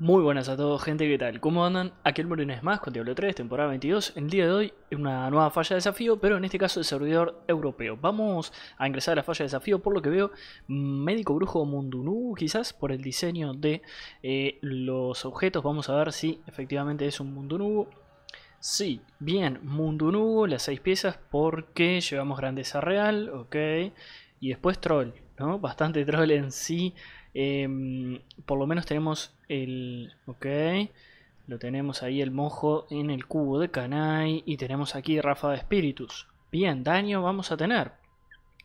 Muy buenas a todos gente, ¿qué tal? ¿Cómo andan? Aquí el más con Diablo 3, temporada 22. El día de hoy una nueva falla de desafío, pero en este caso el servidor europeo. Vamos a ingresar a la falla de desafío, por lo que veo, médico brujo Mundunú, quizás por el diseño de eh, los objetos. Vamos a ver si efectivamente es un Mundunú. Sí, bien, Mundunú, las seis piezas, porque llevamos grandeza real, ok. Y después troll, ¿no? Bastante troll en sí. Em, por lo menos tenemos el... Ok. Lo tenemos ahí el mojo en el cubo de Kanai. Y tenemos aquí Rafa de Espíritus. Bien, daño vamos a tener.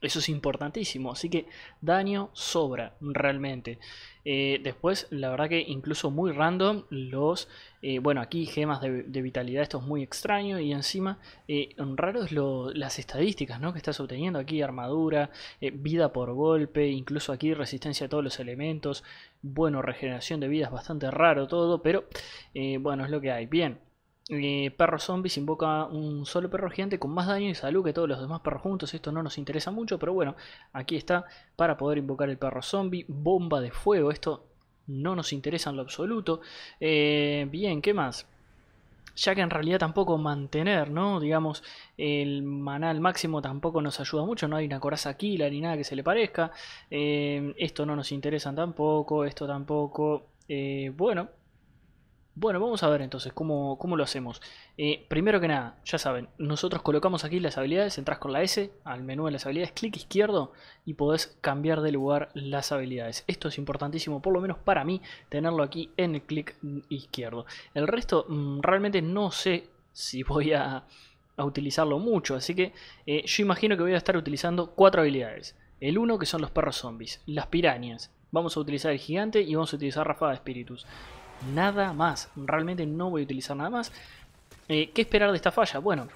Eso es importantísimo. Así que daño sobra realmente. Eh, después, la verdad que incluso muy random los... Eh, bueno, aquí gemas de, vitalidad, esto es muy extraño. Y encima, eh, raro es las estadísticas ¿no? que estás obteniendo. Aquí armadura, vida por golpe, incluso aquí resistencia a todos los elementos. Bueno, regeneración de vida es bastante raro todo, pero bueno, es lo que hay. Bien. Eh, perro zombies invoca un solo perro gigante con más daño y salud que todos los demás perros juntos. Esto no nos interesa mucho, pero bueno, aquí está para poder invocar el perro zombie. Bomba de fuego, esto no nos interesa en lo absoluto. Eh, bien, ¿qué más? Ya que en realidad tampoco mantener, ¿no? Digamos, el manal máximo tampoco nos ayuda mucho. No hay una coraza killer ni nada que se le parezca. Eh, esto no nos interesa tampoco, esto tampoco. bueno, bueno, vamos a ver entonces cómo, lo hacemos. Eh, primero que nada, ya saben, nosotros colocamos aquí las habilidades, entras con la S al menú de las habilidades, clic izquierdo y podés cambiar de lugar las habilidades. Esto es importantísimo, por lo menos para mí, tenerlo aquí en el clic izquierdo. El resto mm, realmente no sé si voy a, utilizarlo mucho, así que eh, yo imagino que voy a estar utilizando cuatro habilidades. El uno que son los perros zombies, las pirañas, vamos a utilizar el gigante y vamos a utilizar Rafa de espíritus nada más. Realmente no voy a utilizar nada más. Eh, ¿Qué esperar de esta falla? Bueno,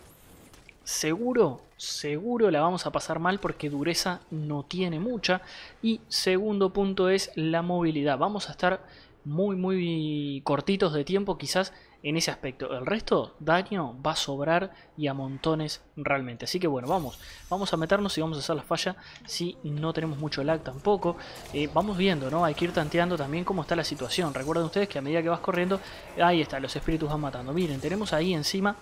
seguro, seguro la vamos a pasar mal porque dureza no tiene mucha. Y segundo punto es la movilidad. Vamos a estar muy, muy cortitos de tiempo quizás en ese aspecto. El resto, daño va a sobrar y a montones realmente. Así que bueno, vamos, vamos a meternos y vamos a hacer la falla si no tenemos mucho lag tampoco. Eh, vamos viendo, ¿no? Hay que ir tanteando también cómo está la situación. Recuerden ustedes que a medida que vas corriendo, ahí está, los espíritus van matando. Miren, tenemos ahí encima...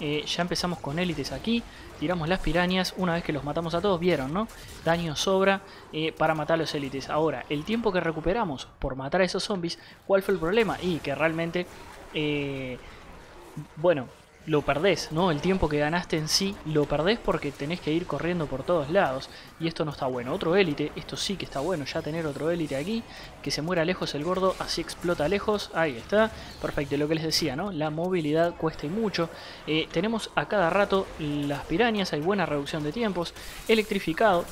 Eh, ya empezamos con élites aquí, tiramos las pirañas, una vez que los matamos a todos, vieron, ¿no? Daño sobra eh, para matar a los élites. Ahora, el tiempo que recuperamos por matar a esos zombies, ¿cuál fue el problema? Y que realmente eh, bueno, lo perdés, ¿no? El tiempo que ganaste en sí lo perdés porque tenés que ir corriendo por todos lados. Y esto no está bueno. Otro élite, esto sí que está bueno, ya tener otro élite aquí. Que se muera lejos el gordo, así explota lejos. Ahí está. Perfecto, lo que les decía, ¿no? La movilidad cuesta y mucho. Eh, tenemos a cada rato las pirañas, hay buena reducción de tiempos. Electrificado.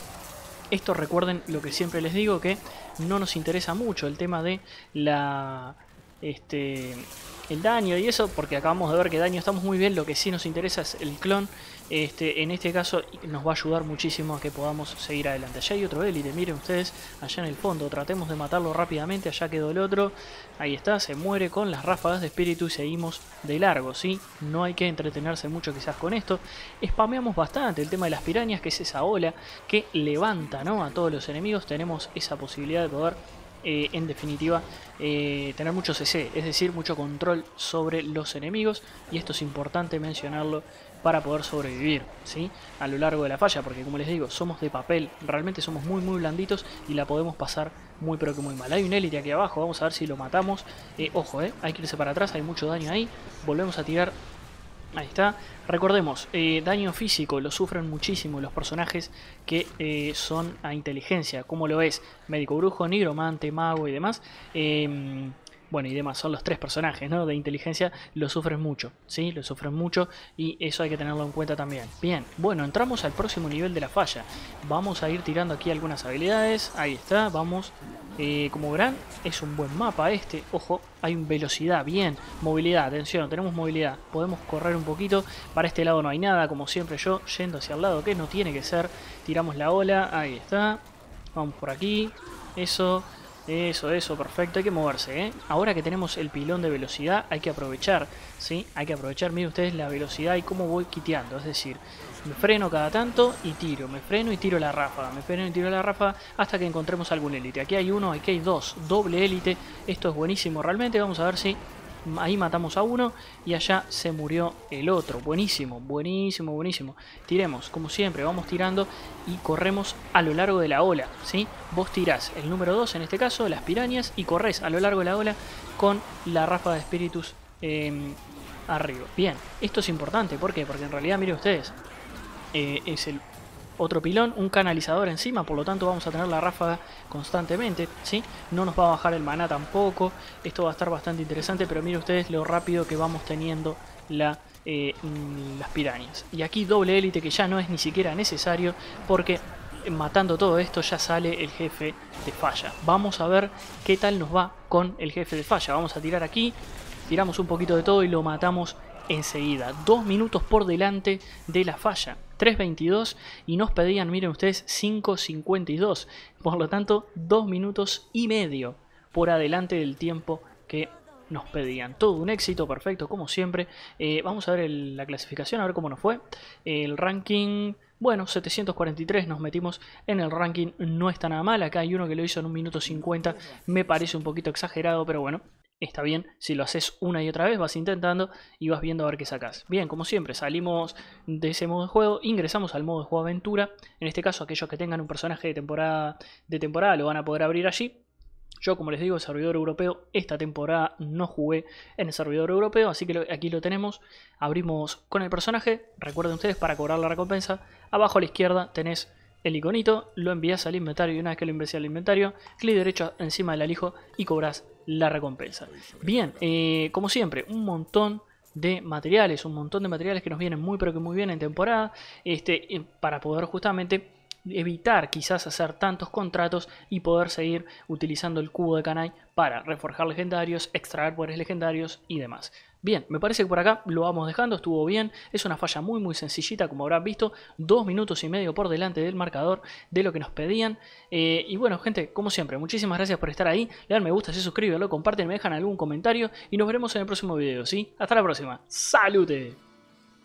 Esto recuerden lo que siempre les digo, que no nos interesa mucho el tema de la... Este, el daño y eso, porque acabamos de ver que daño estamos muy bien, lo que sí nos interesa es el clon. Este, en este caso nos va a ayudar muchísimo a que podamos seguir adelante. Allá hay otro élite, miren ustedes, allá en el fondo, tratemos de matarlo rápidamente, allá quedó el otro. Ahí está, se muere con las ráfagas de espíritu y seguimos de largo, ¿sí? No hay que entretenerse mucho quizás con esto. Spameamos bastante el tema de las pirañas, que es esa ola que levanta ¿no? a todos los enemigos. Tenemos esa posibilidad de poder eh, en definitiva eh, tener mucho CC, es decir, mucho control sobre los enemigos y esto es importante mencionarlo para poder sobrevivir ¿sí? a lo largo de la falla, porque como les digo, somos de papel, realmente somos muy muy blanditos y la podemos pasar muy pero que muy mal. Hay un élite aquí abajo, vamos a ver si lo matamos. Eh, ojo, hay que irse para atrás, hay mucho daño ahí. Volvemos a tirar Ahí está. Recordemos, eh, daño físico lo sufren muchísimo los personajes que eh, son a inteligencia, como lo es Médico Brujo, Nigromante, Mago y demás. Em, bueno, y demás, son los tres personajes, ¿no? De inteligencia, lo sufren mucho, ¿sí? Lo sufren mucho y eso hay que tenerlo en cuenta también. Bien, bueno, entramos al próximo nivel de la falla. Vamos a ir tirando aquí algunas habilidades. Ahí está, vamos. Eh, como verán, es un buen mapa este. Ojo, hay velocidad, bien. Movilidad, atención, tenemos movilidad. Podemos correr un poquito. Para este lado no hay nada, como siempre yo, yendo hacia el lado que no tiene que ser. Tiramos la ola, ahí está. Vamos por aquí. Eso. Eso, eso, perfecto. Hay que moverse, ¿eh? Ahora que tenemos el pilón de velocidad, hay que aprovechar, ¿sí? Hay que aprovechar, miren ustedes, la velocidad y cómo voy quiteando. Es decir, me freno cada tanto y tiro. Me freno y tiro la ráfaga. Me freno y tiro la ráfaga hasta que encontremos algún élite. Aquí hay uno, aquí hay dos. Doble élite. Esto es buenísimo realmente. Vamos a ver si ahí matamos a uno y allá se murió el otro. Buenísimo, buenísimo, buenísimo. Tiremos, como siempre, vamos tirando y corremos a lo largo de la ola. ¿sí? Vos tirás el número 2, en este caso, las pirañas, y corres a lo largo de la ola con la ráfaga de espíritus em, arriba. Bien, esto es importante, ¿por qué? Porque en realidad, miren ustedes, eh, es el otro pilón, un canalizador encima, por lo tanto vamos a tener la ráfaga constantemente, ¿sí? No nos va a bajar el maná tampoco, esto va a estar bastante interesante, pero miren ustedes lo rápido que vamos teniendo la, eh, mm, las pirañas. Y aquí doble élite que ya no es ni siquiera necesario, porque matando todo esto ya sale el jefe de falla. Vamos a ver qué tal nos va con el jefe de falla. Vamos a tirar aquí, tiramos un poquito de todo y lo matamos enseguida. Dos minutos por delante de la falla. 3.22 y nos pedían, miren ustedes, 5.52. Por lo tanto, dos minutos y medio por adelante del tiempo que nos pedían. Todo un éxito, perfecto, como siempre. Eh, vamos a ver la clasificación, a ver cómo nos fue. El ranking, bueno, 743 nos metimos en el ranking, no está nada mal. Acá hay uno que lo hizo en un minuto 50, me parece un poquito exagerado, pero bueno, está bien, si lo haces una y otra vez, vas intentando y vas viendo a ver qué sacas. Bien, como siempre, salimos de ese modo de juego, ingresamos al modo de juego aventura. En este caso, aquellos que tengan un personaje de temporada, de temporada lo van a poder abrir allí. Yo, como les digo, el servidor europeo, esta temporada no jugué en el servidor europeo, así que aquí lo tenemos. Abrimos con el personaje, recuerden ustedes, para cobrar la recompensa, abajo a la izquierda tenés el iconito, lo envías al inventario y una vez que lo envías al inventario, clic derecho encima del alijo y cobras la recompensa. Bien, eh, como siempre, un montón de materiales, un montón de materiales que nos vienen muy pero que muy bien en temporada, este, eh, para poder justamente evitar quizás hacer tantos contratos y poder seguir utilizando el cubo de Kanai para reforjar legendarios, extraer poderes legendarios y demás. Bien, me parece que por acá lo vamos dejando, estuvo bien, es una falla muy muy sencillita como habrán visto, dos minutos y medio por delante del marcador de lo que nos pedían. Eh, y bueno gente, como siempre, muchísimas gracias por estar ahí, le dan me gusta, se suscriben, lo comparten, me dejan algún comentario y nos veremos en el próximo video, ¿sí? Hasta la próxima, ¡salute!